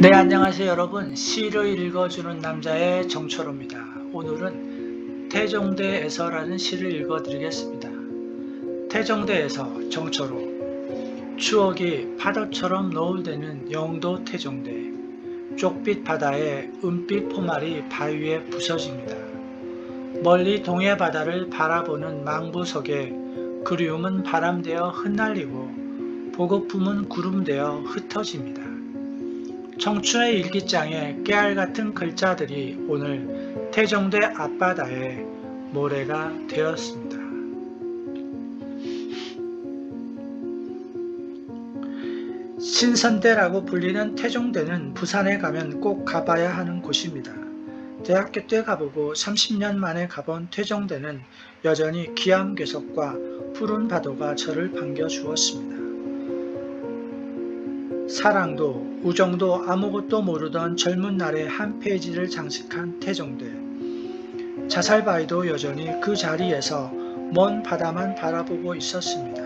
네 안녕하세요 여러분. 시를 읽어주는 남자의 정철호입니다. 오늘은 태종대에서라는 시를 읽어드리겠습니다. 태종대에서 정철호 추억이 파도처럼 노을대는 영도 태종대 쪽빛 바다에 은빛 포말이 바위에 부서집니다. 멀리 동해 바다를 바라보는 망부석에 그리움은 바람되어 흩날리고 보급품은 구름되어 흩어집니다 청춘의 일기장에 깨알 같은 글자들이 오늘 태종대 앞바다에 모래가 되었습니다. 신선대라고 불리는 태종대는 부산에 가면 꼭 가봐야 하는 곳입니다. 대학교 때 가보고 30년 만에 가본 태종대는 여전히 기암괴석과 푸른 파도가 저를 반겨주었습니다. 사랑도 우정도 아무것도 모르던 젊은 날의 한 페이지를 장식한 태종대. 자살바위도 여전히 그 자리에서 먼 바다만 바라보고 있었습니다.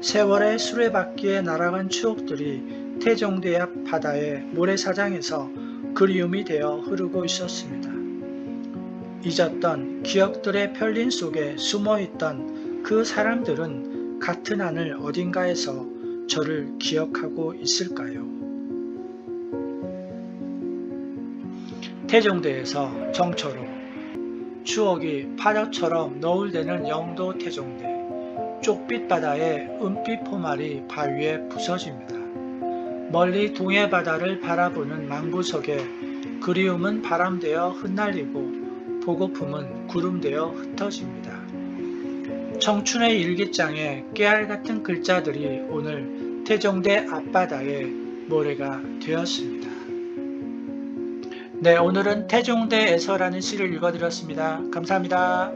세월의 수레바퀴에 날아간 추억들이 태종대 앞 바다의 모래사장에서 그리움이 되어 흐르고 있었습니다. 잊었던 기억들의 편린 속에 숨어 있던 그 사람들은 같은 하늘 어딘가에서 저를 기억하고 있을까요? 태종대에서 정초로 추억이 파도처럼 노을되는 영도 태종대 쪽빛 바다에 은빛 포말이 바위에 부서집니다. 멀리 동해 바다를 바라보는 망부석에 그리움은 바람되어 흩날리고 보고품은 구름되어 흩어집니다. 청춘의 일기장에 깨알 같은 글자들이 오늘 태종대 앞바다에 모래가 되었습니다. 네, 오늘은 태종대에서라는 시를 읽어드렸습니다. 감사합니다.